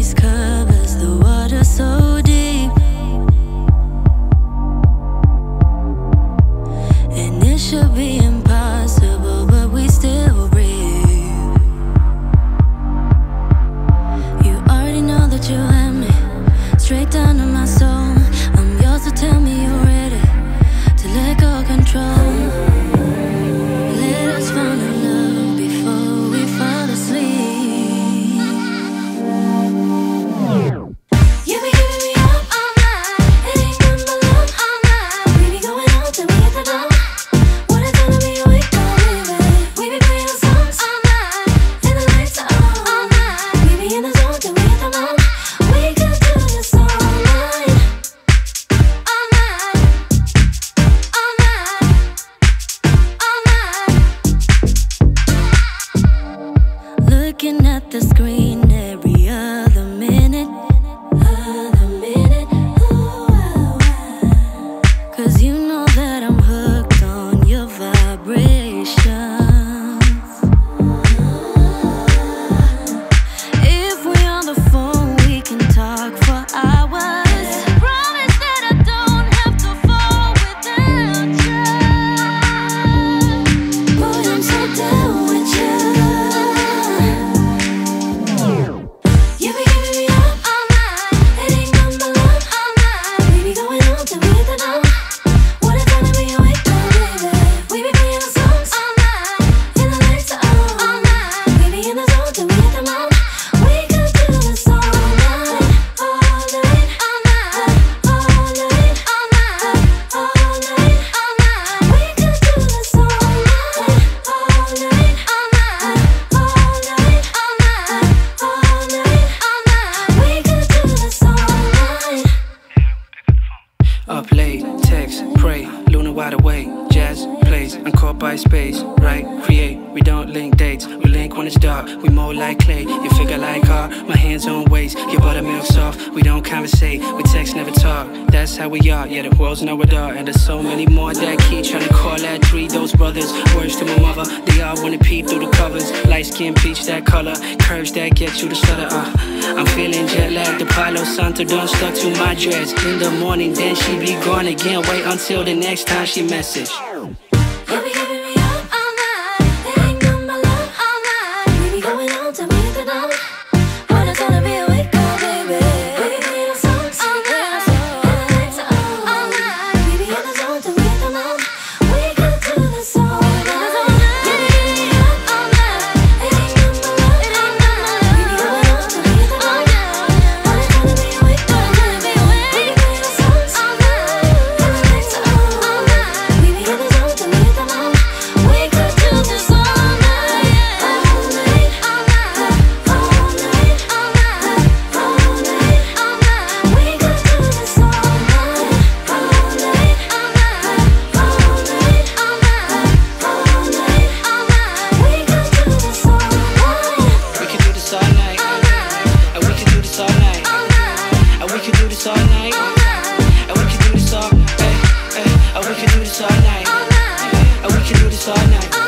always come. the screen. Up late, text, pray, Luna wide awake, jazz plays, I'm caught by space, right? Create, we don't link dates, we link when it's dark, we mold like clay, You figure like art, my hands on waist, your buttermilk soft, we don't conversate, we text, never talk, that's how we are, yeah, the world's now dark, and there's so many more that keep trying to call that three, those brothers, words to my mother, they all wanna peep through the covers, Light skin, peach, that color. Curves that get you to stutter, uh. I'm feeling jet lagged. The Palo Santo done stuck to my dress. In the morning, then she be gone again. Wait until the next time she message. we can do this all night. And we can do this all night.